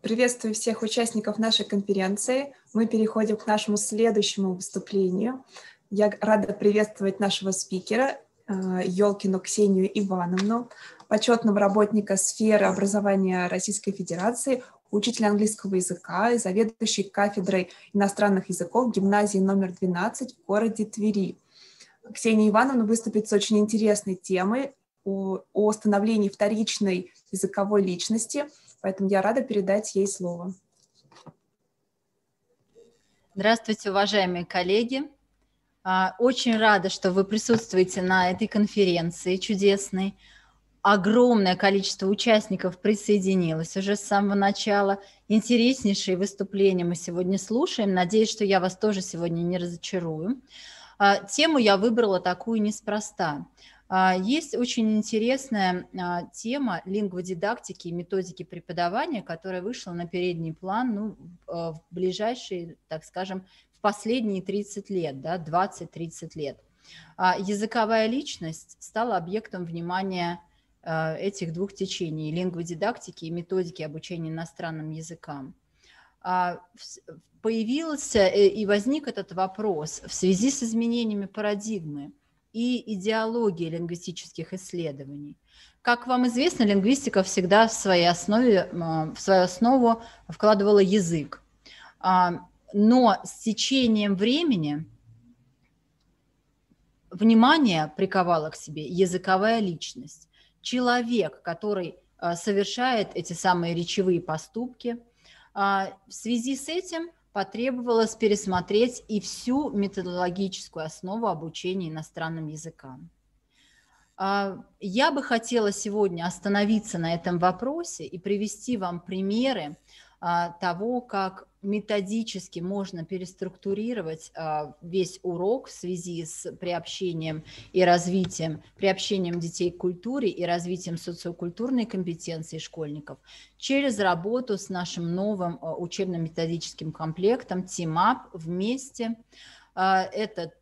Приветствую всех участников нашей конференции. Мы переходим к нашему следующему выступлению. Я рада приветствовать нашего спикера Елкину Ксению Ивановну, почетного работника сферы образования Российской Федерации, учителя английского языка и заведующий кафедрой иностранных языков гимназии номер 12 в городе Твери. Ксения Ивановна выступит с очень интересной темой о, о становлении вторичной языковой личности, поэтому я рада передать ей слово. Здравствуйте, уважаемые коллеги. А, очень рада, что вы присутствуете на этой конференции чудесной огромное количество участников присоединилось уже с самого начала. Интереснейшие выступления мы сегодня слушаем. Надеюсь, что я вас тоже сегодня не разочарую. А, тему я выбрала такую неспроста. А, есть очень интересная а, тема лингводидактики и методики преподавания, которая вышла на передний план ну, в ближайшие, так скажем, в последние 30 лет, да, 20-30 лет. Языковая личность стала объектом внимания этих двух течений – лингводидактики и методики обучения иностранным языкам. А, появился э, и возник этот вопрос в связи с изменениями парадигмы и идеологии лингвистических исследований. Как вам известно, лингвистика всегда в своей основе, в свою основу вкладывала язык. А, но с течением времени внимание приковала к себе языковая личность человек, который а, совершает эти самые речевые поступки. А, в связи с этим потребовалось пересмотреть и всю методологическую основу обучения иностранным языкам. А, я бы хотела сегодня остановиться на этом вопросе и привести вам примеры того, как методически можно переструктурировать а, весь урок в связи с приобщением и развитием, приобщением детей к культуре и развитием социокультурной компетенции школьников через работу с нашим новым а, учебно-методическим комплектом ТИМАП вместе. А, это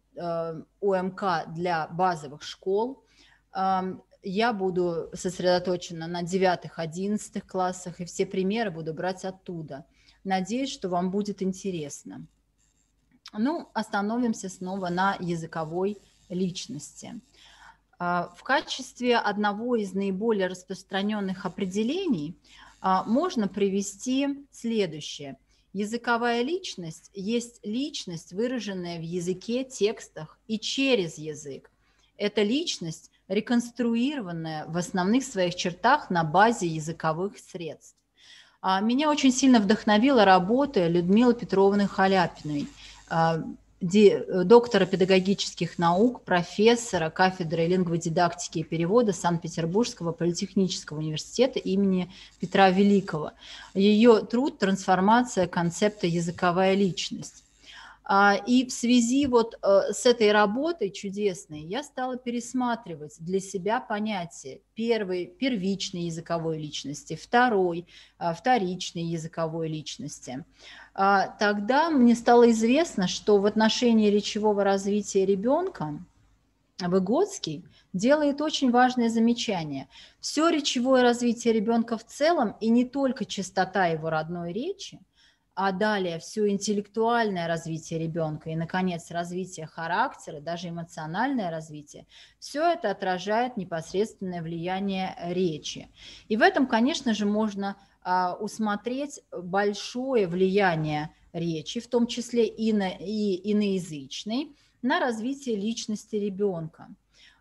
УМК для базовых школ. Я буду сосредоточена на 9-11 классах, и все примеры буду брать оттуда – Надеюсь, что вам будет интересно. Ну, остановимся снова на языковой личности. А, в качестве одного из наиболее распространенных определений а, можно привести следующее. Языковая личность есть личность, выраженная в языке, текстах и через язык. Это личность, реконструированная в основных своих чертах на базе языковых средств. А, меня очень сильно вдохновила работа Людмилы Петровны Халяпиной, а, доктора педагогических наук, профессора кафедры лингводидактики и перевода Санкт-Петербургского политехнического университета имени Петра Великого. Ее труд «Трансформация концепта языковая личность». А, и в связи вот э, с этой работой чудесной я стала пересматривать для себя понятие первой, первичной языковой личности, второй, а, вторичной языковой личности. А, тогда мне стало известно, что в отношении речевого развития ребенка Выгодский делает очень важное замечание. Все речевое развитие ребенка в целом и не только частота его родной речи – а далее все интеллектуальное развитие ребенка и, наконец, развитие характера, даже эмоциональное развитие, все это отражает непосредственное влияние речи. И в этом, конечно же, можно а, усмотреть большое влияние речи, в том числе и, на, и иноязычной, на развитие личности ребенка.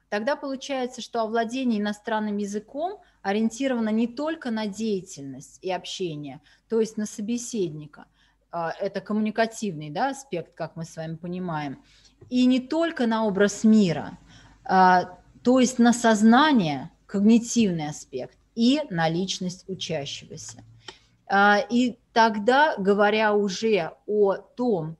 Тогда получается, что овладение иностранным языком – ориентирована не только на деятельность и общение, то есть на собеседника, а, это коммуникативный да, аспект, как мы с вами понимаем, и не только на образ мира, а, то есть на сознание, когнитивный аспект и на личность учащегося. А, и тогда, говоря уже о том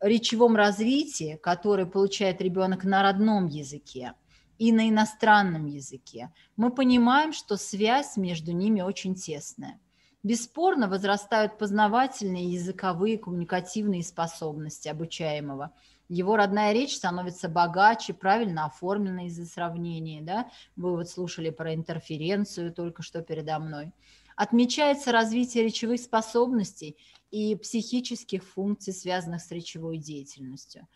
речевом развитии, которое получает ребенок на родном языке, и на иностранном языке, мы понимаем, что связь между ними очень тесная. Бесспорно возрастают познавательные языковые коммуникативные способности обучаемого. Его родная речь становится богаче, правильно оформленной из-за сравнения. Да? Вы вот слушали про интерференцию только что передо мной. Отмечается развитие речевых способностей и психических функций, связанных с речевой деятельностью.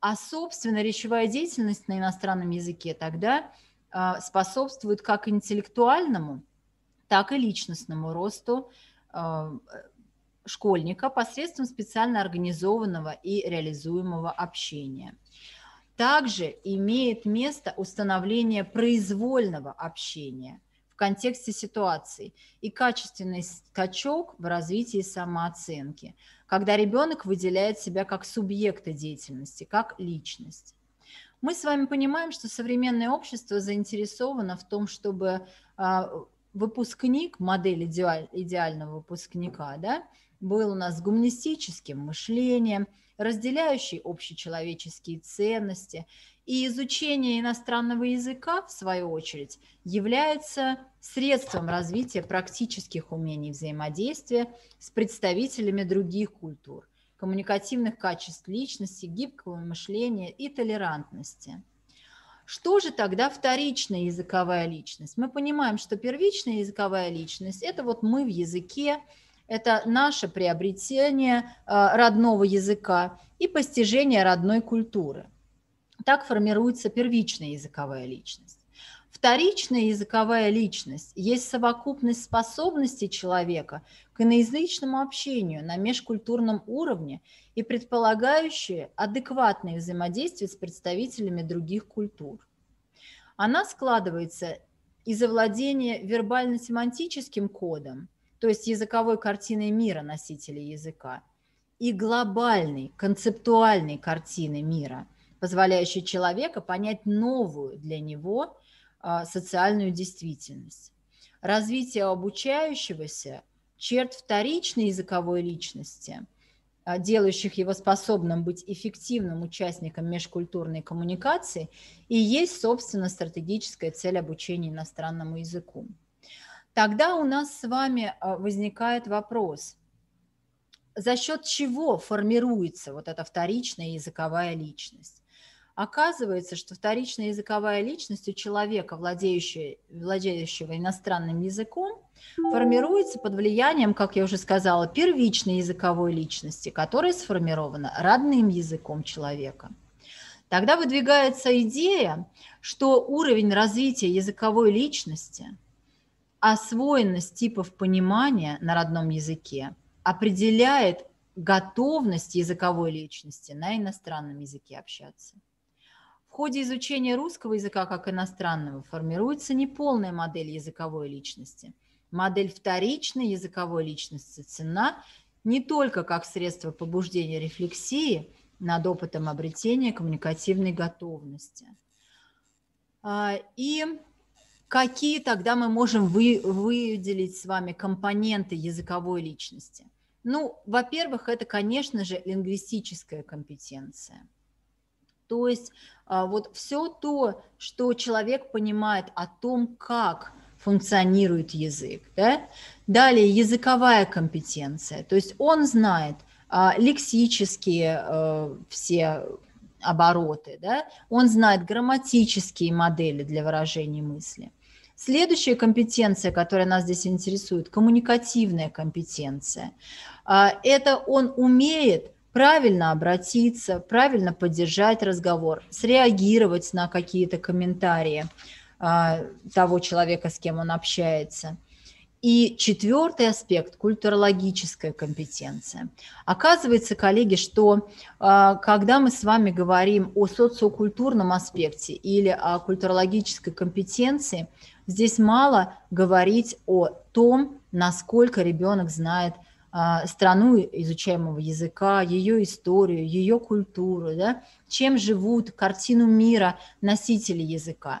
А, собственно, речевая деятельность на иностранном языке тогда а, способствует как интеллектуальному, так и личностному росту а, школьника посредством специально организованного и реализуемого общения. Также имеет место установление произвольного общения контексте ситуации и качественный скачок в развитии самооценки, когда ребенок выделяет себя как субъекта деятельности, как личность. Мы с вами понимаем, что современное общество заинтересовано в том, чтобы а, выпускник, модель идеаль, идеального выпускника, да, был у нас гуманистическим мышлением, разделяющий общечеловеческие ценности. И изучение иностранного языка, в свою очередь, является средством развития практических умений взаимодействия с представителями других культур, коммуникативных качеств личности, гибкого мышления и толерантности. Что же тогда вторичная языковая личность? Мы понимаем, что первичная языковая личность – это вот мы в языке, это наше приобретение а, родного языка и постижение родной культуры. Так формируется первичная языковая личность. Вторичная языковая личность есть совокупность способностей человека к иноязычному общению на межкультурном уровне и предполагающая адекватное взаимодействие с представителями других культур. Она складывается из овладения вербально-семантическим кодом – то есть языковой картиной мира носителей языка, и глобальной, концептуальной картины мира, позволяющей человеку понять новую для него а, социальную действительность. Развитие обучающегося черт вторичной языковой личности, а, делающих его способным быть эффективным участником межкультурной коммуникации, и есть, собственно, стратегическая цель обучения иностранному языку. Тогда у нас с вами а, возникает вопрос, за счет чего формируется вот эта вторичная языковая личность? Оказывается, что вторичная языковая личность у человека, владеющего, владеющего иностранным языком, формируется под влиянием, как я уже сказала, первичной языковой личности, которая сформирована родным языком человека. Тогда выдвигается идея, что уровень развития языковой личности – освоенность типов понимания на родном языке определяет готовность языковой личности на иностранном языке общаться. В ходе изучения русского языка как иностранного формируется неполная модель языковой личности. Модель вторичной языковой личности цена не только как средство побуждения рефлексии над опытом обретения коммуникативной готовности. А, и Какие тогда мы можем вы, выделить с вами компоненты языковой личности? Ну, во-первых, это, конечно же, лингвистическая компетенция. То есть а, вот все то, что человек понимает о том, как функционирует язык. Да? Далее языковая компетенция, то есть он знает а, лексические а, все обороты, да? он знает грамматические модели для выражения мысли. Следующая компетенция, которая нас здесь интересует, коммуникативная компетенция. А, это он умеет правильно обратиться, правильно поддержать разговор, среагировать на какие-то комментарии а, того человека, с кем он общается. И четвертый аспект – культурологическая компетенция. Оказывается, коллеги, что а, когда мы с вами говорим о социокультурном аспекте или о культурологической компетенции, Здесь мало говорить о том, насколько ребенок знает а, страну изучаемого языка, ее историю, ее культуру, да, чем живут, картину мира носители языка.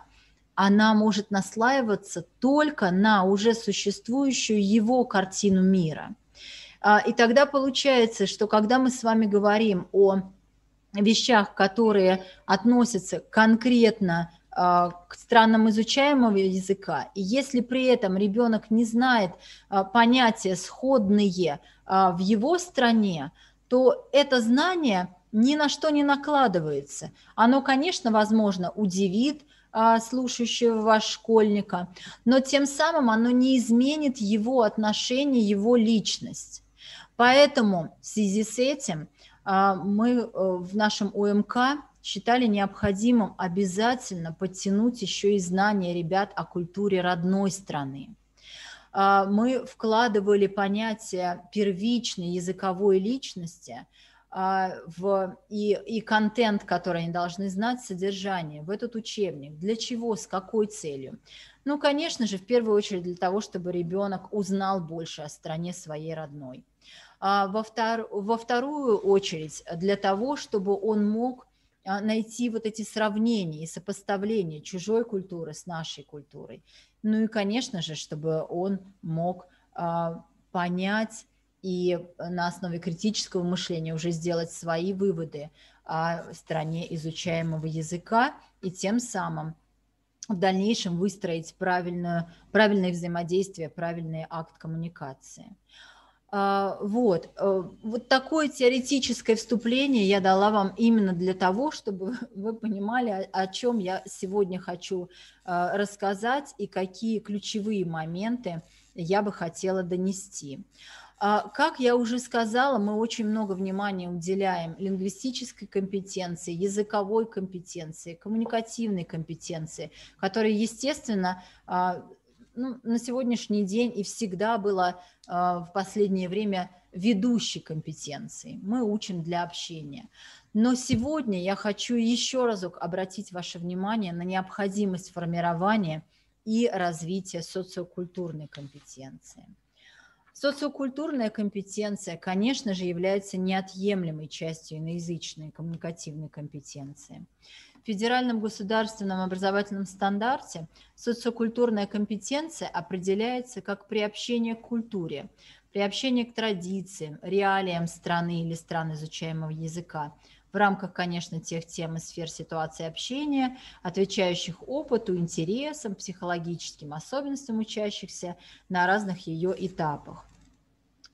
Она может наслаиваться только на уже существующую его картину мира. А, и тогда получается, что когда мы с вами говорим о вещах, которые относятся конкретно к странам изучаемого языка, и если при этом ребенок не знает а, понятия сходные а, в его стране, то это знание ни на что не накладывается. Оно, конечно, возможно, удивит, а, слушающего ваш школьника, но тем самым оно не изменит его отношение, его личность. Поэтому в связи с этим а, мы э, в нашем ОМК считали необходимым обязательно подтянуть еще и знания ребят о культуре родной страны. А, мы вкладывали понятие первичной языковой личности – а, в, и, и контент, который они должны знать, содержание в этот учебник. Для чего, с какой целью? Ну, конечно же, в первую очередь для того, чтобы ребенок узнал больше о стране своей родной. А во, втор, во вторую очередь для того, чтобы он мог найти вот эти сравнения и сопоставления чужой культуры с нашей культурой. Ну и, конечно же, чтобы он мог а, понять и на основе критического мышления уже сделать свои выводы о стране изучаемого языка и тем самым в дальнейшем выстроить правильное, правильное взаимодействие, правильный акт коммуникации. А, вот. Э, вот такое теоретическое вступление я дала вам именно для того, чтобы вы понимали, о чем я сегодня хочу э, рассказать и какие ключевые моменты я бы хотела донести. А, как я уже сказала, мы очень много внимания уделяем лингвистической компетенции, языковой компетенции, коммуникативной компетенции, которые, естественно, а, ну, на сегодняшний день и всегда было а, в последнее время ведущей компетенцией. Мы учим для общения. Но сегодня я хочу еще разок обратить ваше внимание на необходимость формирования и развития социокультурной компетенции. Социокультурная компетенция, конечно же, является неотъемлемой частью иноязычной коммуникативной компетенции. В федеральном государственном образовательном стандарте социокультурная компетенция определяется как приобщение к культуре, приобщение к традициям, реалиям страны или стран изучаемого языка, в рамках, конечно, тех тем и сфер ситуации общения, отвечающих опыту, интересам, психологическим особенностям учащихся на разных ее этапах.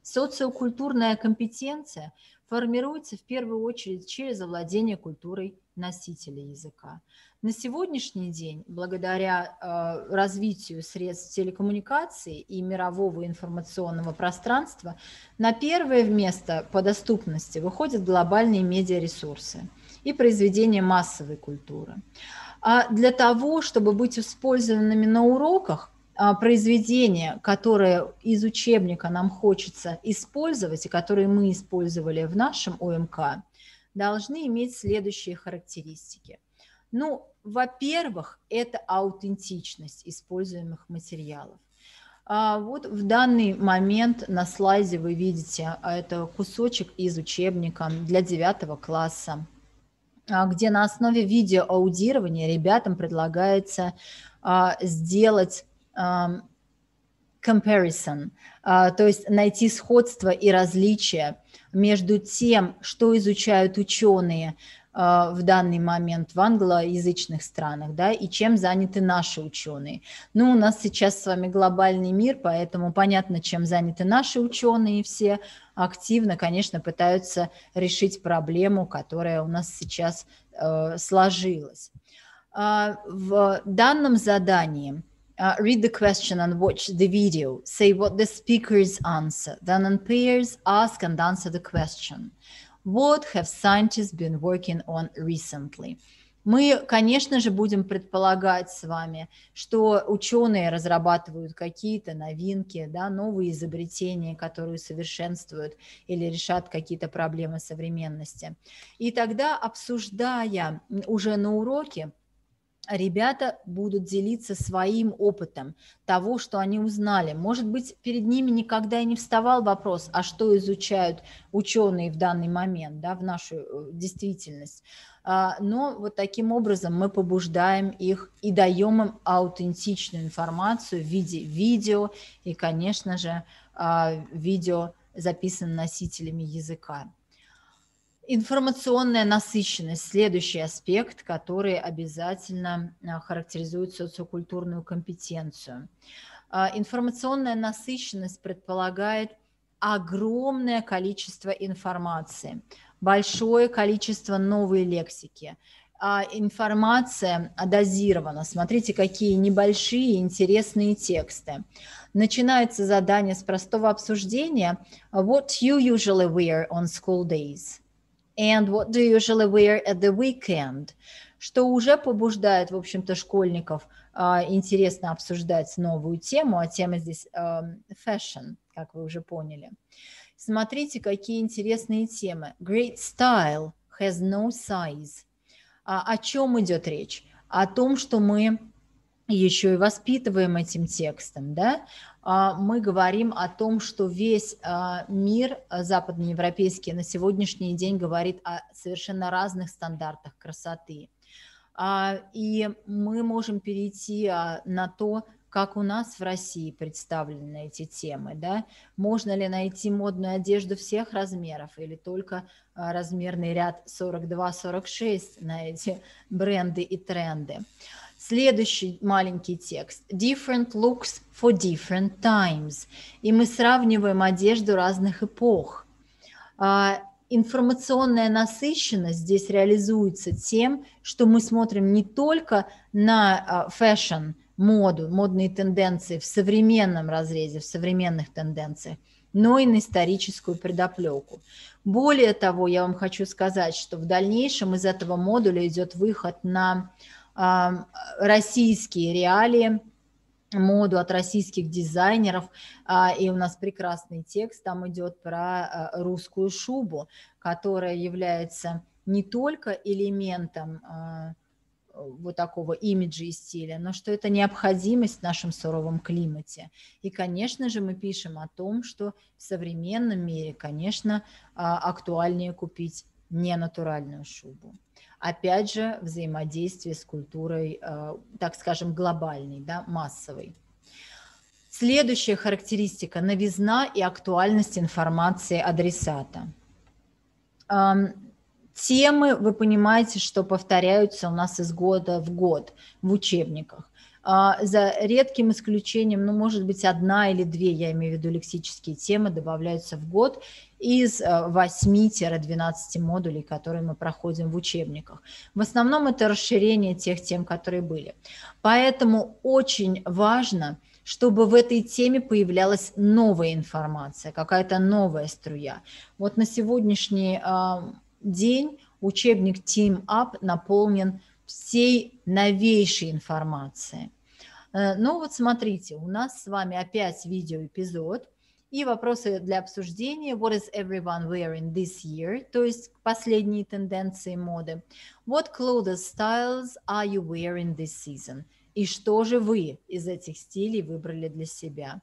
Социокультурная компетенция формируется в первую очередь через овладение культурой носителя языка. На сегодняшний день, благодаря э, развитию средств телекоммуникации и мирового информационного пространства, на первое место по доступности выходят глобальные медиаресурсы и произведения массовой культуры. А для того, чтобы быть использованными на уроках, произведения, которые из учебника нам хочется использовать и которые мы использовали в нашем ОМК, должны иметь следующие характеристики. Ну, во-первых, это аутентичность используемых материалов. А вот в данный момент на слайде вы видите, а, это кусочек из учебника для 9 класса, где на основе видеоаудирования ребятам предлагается сделать comparison, а, то есть найти сходство и различия между тем, что изучают ученые а, в данный момент в англоязычных странах, да, и чем заняты наши ученые. Ну, у нас сейчас с вами глобальный мир, поэтому понятно, чем заняты наши ученые, все активно, конечно, пытаются решить проблему, которая у нас сейчас э, сложилась. Э, в данном задании – Uh, read the question and watch the video. Say what the speakers answer. Then in pairs, ask and answer the question. What have scientists been working on recently? Мы, конечно же, будем предполагать с вами, что ученые разрабатывают какие-то новинки, да, новые изобретения, которые совершенствуют или решат какие-то проблемы современности. И тогда, обсуждая уже на уроке, ребята будут делиться своим опытом того, что они узнали. Может быть, перед ними никогда и не вставал вопрос, а что изучают ученые в данный момент, да, в нашу э, действительность. А, но вот таким образом мы побуждаем их и даем им аутентичную информацию в виде видео и, конечно же, а, видео записано носителями языка. Информационная насыщенность – следующий аспект, который обязательно а, характеризует социокультурную компетенцию. А, информационная насыщенность предполагает огромное количество информации, большое количество новой лексики, а информация дозирована. Смотрите, какие небольшие интересные тексты. Начинается задание с простого обсуждения. What you usually wear on school days? And what do you usually wear at the weekend? Что уже побуждает, в общем-то, школьников а, интересно обсуждать новую тему, а тема здесь um, fashion, как вы уже поняли. Смотрите, какие интересные темы. Great style has no size. А, о чем идет речь? О том, что мы еще и воспитываем этим текстом, да, а, мы говорим о том, что весь а, мир западноевропейский на сегодняшний день говорит о совершенно разных стандартах красоты. И мы можем перейти на то, как у нас в России представлены эти темы, да, можно ли найти модную одежду всех размеров или только а, размерный ряд 42-46 на эти бренды и тренды. Следующий маленький текст. Different looks for different times. И мы сравниваем одежду разных эпох. А, информационная насыщенность здесь реализуется тем, что мы смотрим не только на fashion, моду, модные тенденции в современном разрезе, в современных тенденциях, но и на историческую подоплеку. Более того, я вам хочу сказать, что в дальнейшем из этого модуля идет выход на российские реалии, моду от российских дизайнеров, а, и у нас прекрасный текст там идет про а, русскую шубу, которая является не только элементом а, вот такого имиджа и стиля, но что это необходимость в нашем суровом климате. И, конечно же, мы пишем о том, что в современном мире, конечно, актуальнее купить не натуральную шубу. Опять же, взаимодействие с культурой, а, так скажем, глобальной, да, массовой. Следующая характеристика – новизна и актуальность информации адресата темы, вы понимаете, что повторяются у нас из года в год в учебниках. А, за редким исключением, ну, может быть, одна или две, я имею в виду лексические темы, добавляются в год из 8-12 э, модулей, которые мы проходим в учебниках. В основном это расширение тех тем, которые были. Поэтому очень важно, чтобы в этой теме появлялась новая информация, какая-то новая струя. Вот на сегодняшний а, день учебник Team Up наполнен всей новейшей информацией. Э, ну вот смотрите, у нас с вами опять видеоэпизод и вопросы для обсуждения. What is everyone wearing this year? То есть последние тенденции моды. What clothes styles are you wearing this season? И что же вы из этих стилей выбрали для себя?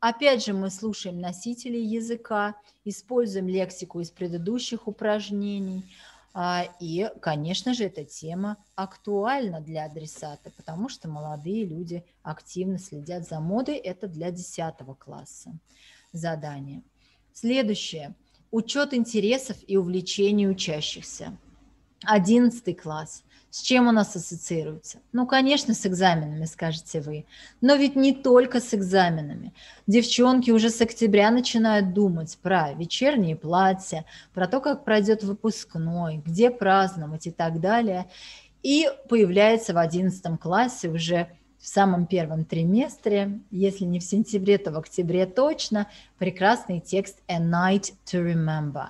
Опять же, мы слушаем носителей языка, используем лексику из предыдущих упражнений. А, и, конечно же, эта тема актуальна для адресата, потому что молодые люди активно следят за модой. Это для 10 класса задание. Следующее. Учет интересов и увлечений учащихся. 11 класс. С чем у нас ассоциируется? Ну, конечно, с экзаменами, скажете вы. Но ведь не только с экзаменами. Девчонки уже с октября начинают думать про вечерние платья, про то, как пройдет выпускной, где праздновать и так далее. И появляется в 11 классе уже в самом первом триместре, если не в сентябре, то в октябре точно, прекрасный текст «A Night to Remember».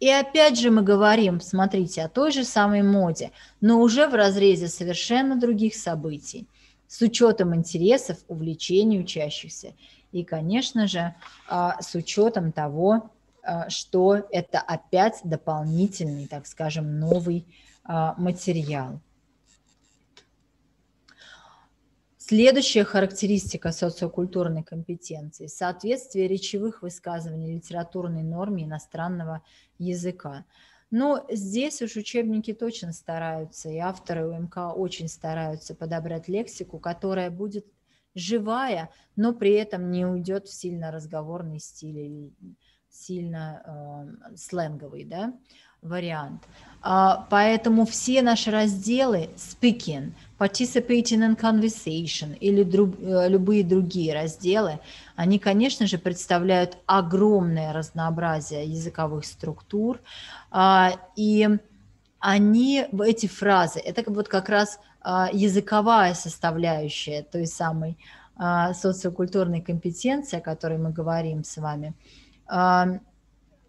И опять же мы говорим, смотрите, о той же самой моде, но уже в разрезе совершенно других событий, с учетом интересов, увлечений учащихся. И, конечно же, а, с учетом того, а, что это опять дополнительный, так скажем, новый а, материал. Следующая характеристика социокультурной компетенции – соответствие речевых высказываний литературной норме иностранного языка. Но здесь уж учебники точно стараются, и авторы УМК очень стараются подобрать лексику, которая будет живая, но при этом не уйдет в сильно разговорный стиль или сильно э, сленговый да, вариант. А, поэтому все наши разделы speaking, participating in conversation или друг, э, любые другие разделы, они, конечно же, представляют огромное разнообразие языковых структур. А, и они, эти фразы, это вот как раз а, языковая составляющая той самой социокультурной компетенции, о которой мы говорим с вами,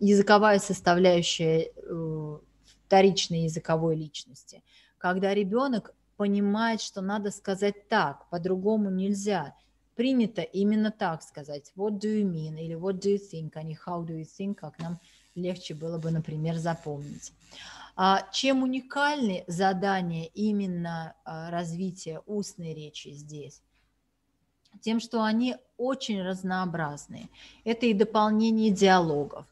языковая составляющая э, вторичной языковой личности, когда ребенок понимает, что надо сказать так, по-другому нельзя, принято именно так сказать, what do you mean, или what do you think, а не how do you think, как нам легче было бы, например, запомнить. А чем уникальны задания именно а, развития устной речи здесь? Тем, что они очень разнообразные. Это и дополнение диалогов,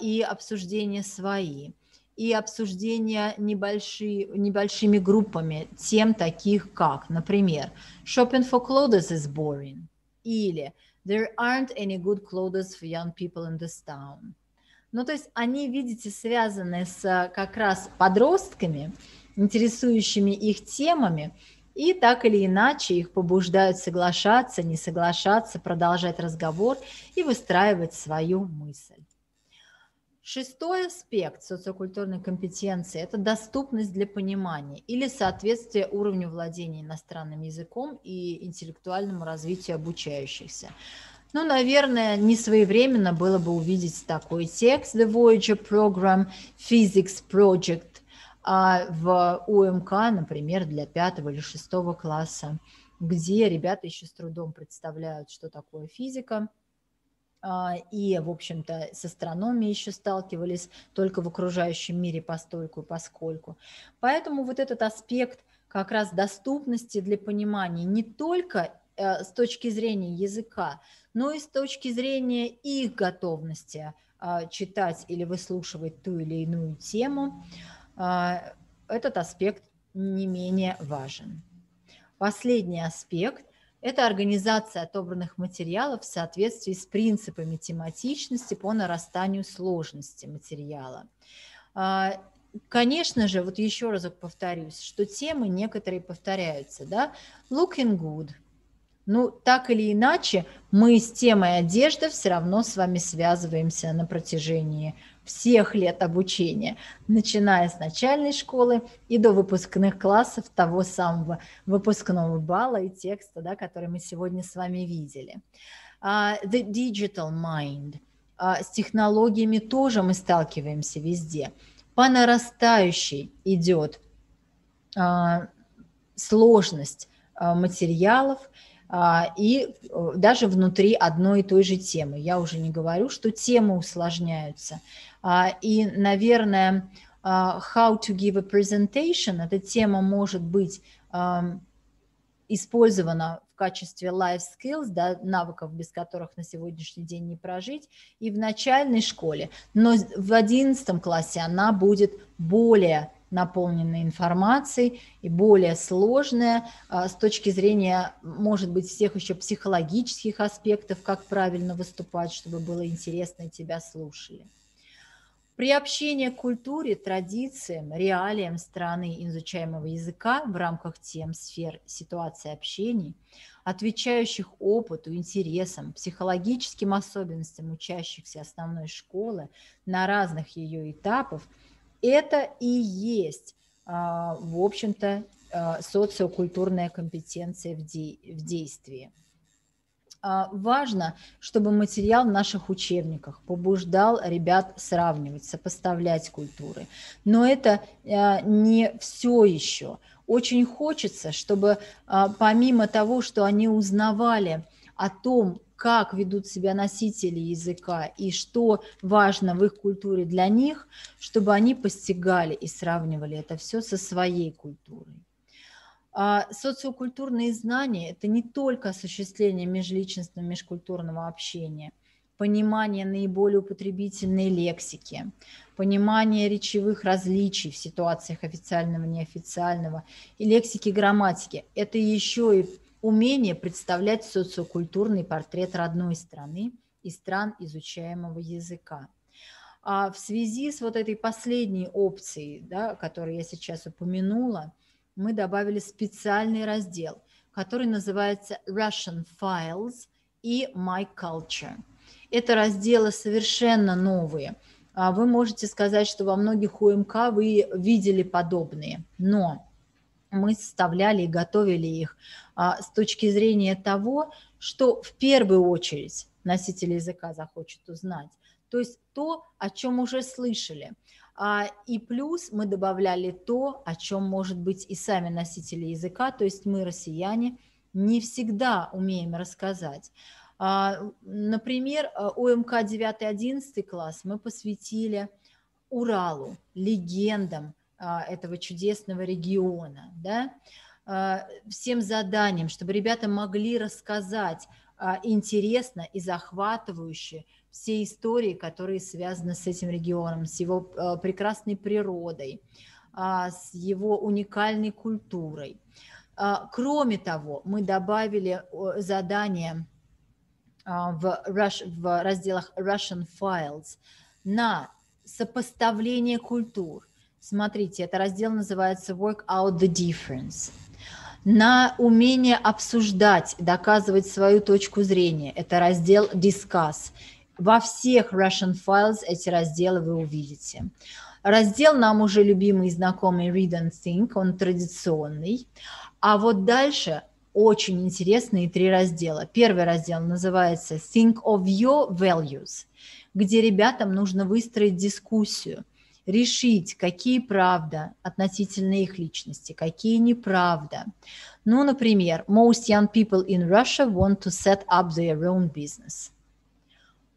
и обсуждение свои, и обсуждение небольшие, небольшими группами тем таких как, например, «Shopping for clothes is boring» или «There aren't any good clothes for young people in this town». Ну, то есть они, видите, связаны с как раз подростками, интересующими их темами, и так или иначе их побуждают соглашаться, не соглашаться, продолжать разговор и выстраивать свою мысль. Шестой аспект социокультурной компетенции – это доступность для понимания или соответствие уровню владения иностранным языком и интеллектуальному развитию обучающихся. Ну, наверное, не своевременно было бы увидеть такой текст The Voyager Program Physics Project а в УМК, например, для пятого или шестого класса, где ребята еще с трудом представляют, что такое физика, и, в общем-то, с астрономией еще сталкивались только в окружающем мире постольку и поскольку. Поэтому вот этот аспект как раз доступности для понимания не только э, с точки зрения языка, но и с точки зрения их готовности а, читать или выслушивать ту или иную тему, а, этот аспект не менее важен. Последний аспект – это организация отобранных материалов в соответствии с принципами тематичности по нарастанию сложности материала. А, конечно же, вот еще разок повторюсь, что темы некоторые повторяются, да, looking good – ну, так или иначе, мы с темой одежды все равно с вами связываемся на протяжении всех лет обучения, начиная с начальной школы и до выпускных классов того самого выпускного балла и текста, да, который мы сегодня с вами видели. Uh, the digital mind. Uh, с технологиями тоже мы сталкиваемся везде. По нарастающей идет uh, сложность материалов, и э, даже внутри одной и той же темы. Я уже не говорю, что темы усложняются. А, и, наверное, а, how to give a presentation, эта тема может быть использована в качестве life skills, да, навыков, без которых на сегодняшний день не прожить, и в начальной школе. Но в одиннадцатом классе она будет более наполненная информацией и более сложная а, с точки зрения, может быть, всех еще психологических аспектов, как правильно выступать, чтобы было интересно тебя слушали. Приобщение к культуре, традициям, реалиям страны изучаемого языка в рамках тем, сфер, ситуации общений, отвечающих опыту, интересам, психологическим особенностям учащихся основной школы на разных ее этапах – это и есть, а, в общем-то, а, социокультурная компетенция в, де в действии. А, важно, чтобы материал в наших учебниках побуждал ребят сравнивать, сопоставлять культуры. Но это не все еще. Очень хочется, чтобы помимо того, что они узнавали о том, как ведут себя носители языка и что важно в их культуре для них, чтобы они постигали и сравнивали это все со своей культурой. А социокультурные знания – это не только осуществление межличностного, межкультурного общения, понимание наиболее употребительной лексики, понимание речевых различий в ситуациях официального, неофициального и лексики грамматики. Это еще и умение представлять социокультурный портрет родной страны и стран изучаемого языка. А в связи с вот этой последней опцией, да, которую я сейчас упомянула, мы добавили специальный раздел, который называется Russian Files и My Culture. Это разделы совершенно новые, а, вы можете сказать, что во многих УМК вы видели подобные, но мы составляли и готовили их с точки зрения того, что в первую очередь носитель языка захочет узнать, то есть то, о чем уже слышали. А, и плюс мы добавляли то, о чем, может быть, и сами носители языка, то есть мы, россияне, не всегда умеем рассказать. А, например, ОМК 9-11 класс мы посвятили Уралу, легендам а, этого чудесного региона, да, а, всем заданиям, чтобы ребята могли рассказать интересно и захватывающе все истории, которые связаны с этим регионом, с его прекрасной природой, с его уникальной культурой. Кроме того, мы добавили задание а, в, Rush, в разделах Russian Files на сопоставление культур. Смотрите, это раздел называется Work Out the Difference. На умение обсуждать, доказывать свою точку зрения. Это раздел Discuss. Во всех Russian Files эти разделы вы увидите. Раздел нам уже любимый и знакомый Read and Think, он традиционный. А вот дальше очень интересные три раздела. Первый раздел называется Think of Your Values, где ребятам нужно выстроить дискуссию, решить, какие правда относительно их личности, какие неправда. Ну, например, most young people in Russia want to set up their own business.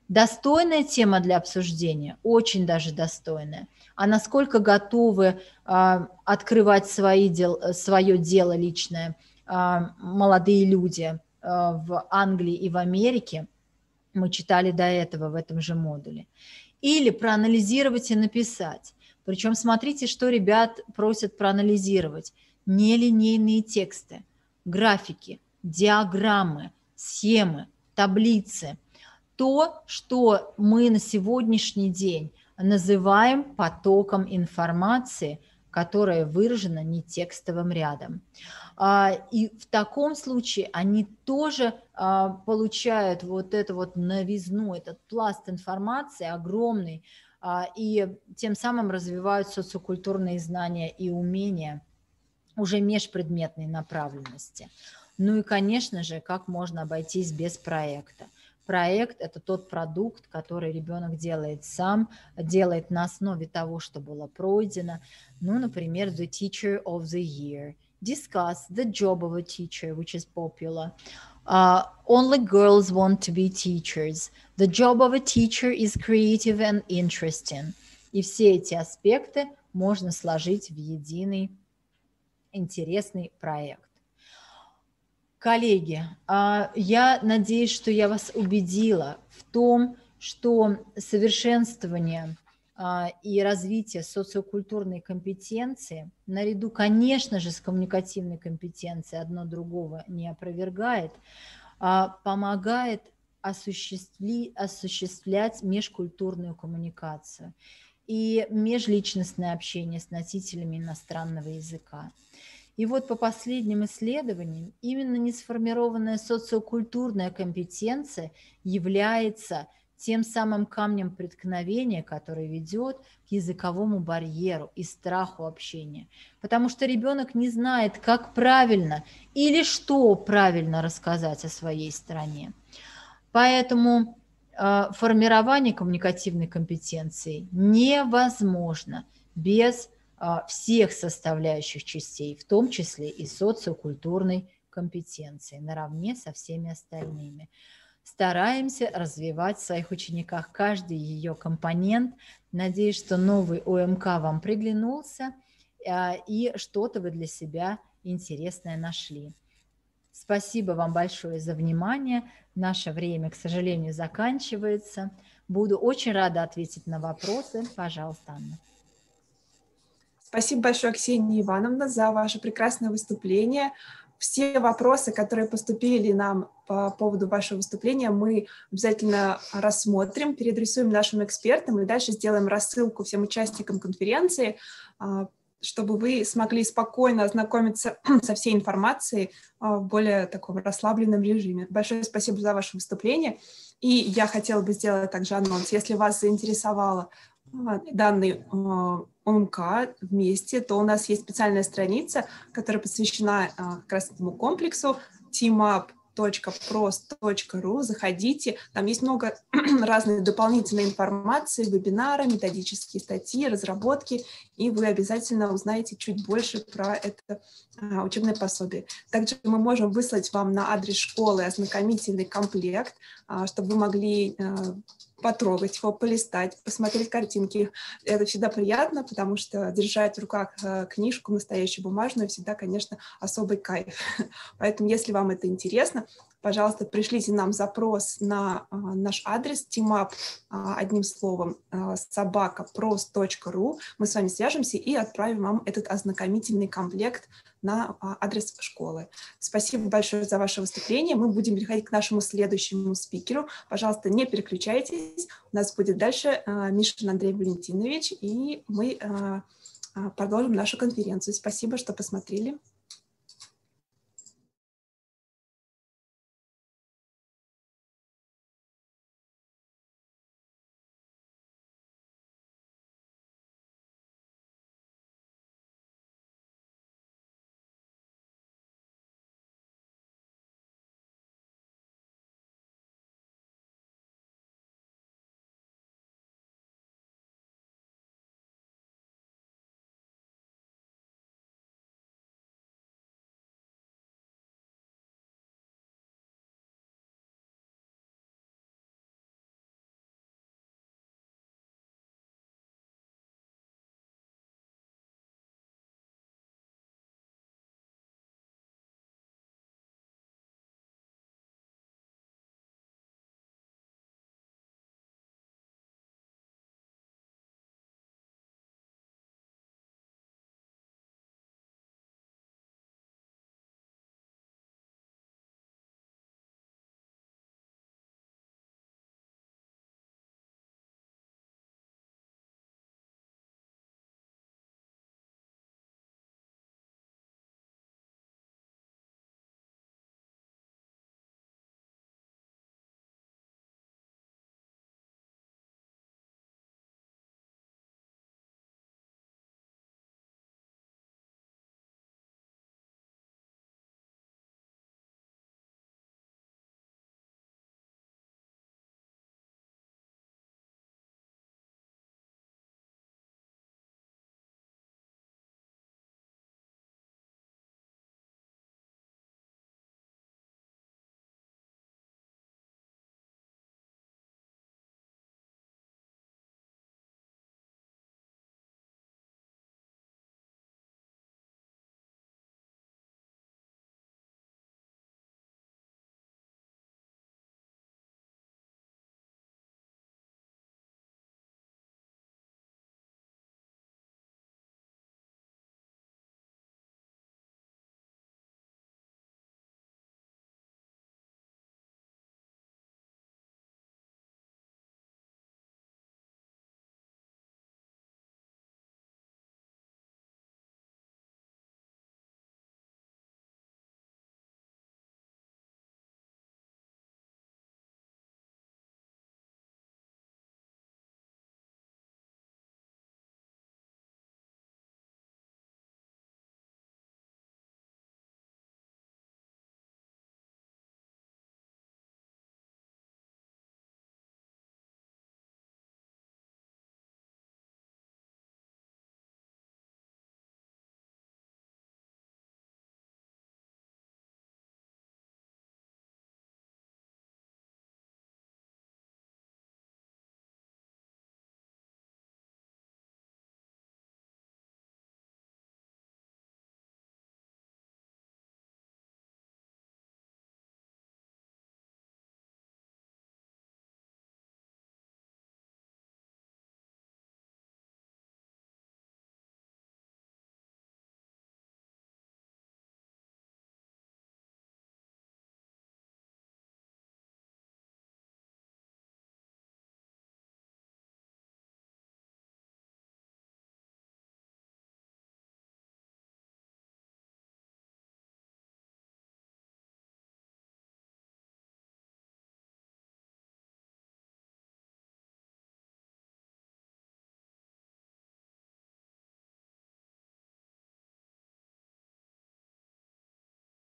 Достойная тема для обсуждения, очень даже достойная. А насколько готовы э, открывать свои дел, свое дело личное – а, молодые люди а, в Англии и в Америке, мы читали до этого в этом же модуле. Или проанализировать и написать. Причем смотрите, что ребят просят проанализировать. Нелинейные тексты, графики, диаграммы, схемы, таблицы. То, что мы на сегодняшний день называем потоком информации – которая выражена не текстовым рядом. А, и в таком случае они тоже а, получают вот эту вот новизну, этот пласт информации огромный, а, и тем самым развивают социокультурные знания и умения уже межпредметной направленности. Ну и, конечно же, как можно обойтись без проекта. Проект – это тот продукт, который ребенок делает сам, делает на основе того, что было пройдено. Ну, например, the teacher of the year. Discuss the job of a teacher, which is popular. Uh, only girls want to be teachers. The job of a teacher is creative and interesting. И все эти аспекты можно сложить в единый интересный проект. Коллеги, а, я надеюсь, что я вас убедила в том, что совершенствование а, и развитие социокультурной компетенции, наряду, конечно же, с коммуникативной компетенцией, одно другого не опровергает, а, помогает осуществи, осуществлять межкультурную коммуникацию и межличностное общение с носителями иностранного языка. И вот по последним исследованиям именно несформированная социокультурная компетенция является тем самым камнем преткновения, который ведет к языковому барьеру и страху общения. Потому что ребенок не знает, как правильно или что правильно рассказать о своей стране. Поэтому э, формирование коммуникативной компетенции невозможно без всех составляющих частей, в том числе и социокультурной компетенции, наравне со всеми остальными. Стараемся развивать в своих учениках каждый ее компонент. Надеюсь, что новый ОМК вам приглянулся а, и что-то вы для себя интересное нашли. Спасибо вам большое за внимание. Наше время, к сожалению, заканчивается. Буду очень рада ответить на вопросы. Пожалуйста, Анна. Спасибо большое, Ксения Ивановна, за ваше прекрасное выступление. Все вопросы, которые поступили нам по поводу вашего выступления, мы обязательно рассмотрим, переадресуем нашим экспертам и дальше сделаем рассылку всем участникам конференции, а, чтобы вы смогли спокойно ознакомиться со всей информацией а, в более таком расслабленном режиме. Большое спасибо за ваше выступление. И я хотела бы сделать также анонс. Если вас заинтересовало данный ОМК вместе, то у нас есть специальная страница, которая посвящена как раз этому комплексу TeamUp prost.ru, заходите, там есть много разной дополнительной информации, вебинары, методические статьи, разработки, и вы обязательно узнаете чуть больше про это а, учебное пособие. Также мы можем выслать вам на адрес школы ознакомительный комплект, а, чтобы вы могли а, потрогать его, полистать, посмотреть картинки. Это всегда приятно, потому что держать в руках э, книжку настоящую бумажную всегда, конечно, особый кайф. Поэтому, если вам это интересно, пожалуйста, пришлите нам запрос на а, наш адрес teamup, а, одним словом, а, собака прост.ру. Мы с вами свяжемся и отправим вам этот ознакомительный комплект на адрес школы. Спасибо большое за ваше выступление. Мы будем переходить к нашему следующему спикеру. Пожалуйста, не переключайтесь. У нас будет дальше Мишин Андрей Валентинович, и мы продолжим нашу конференцию. Спасибо, что посмотрели.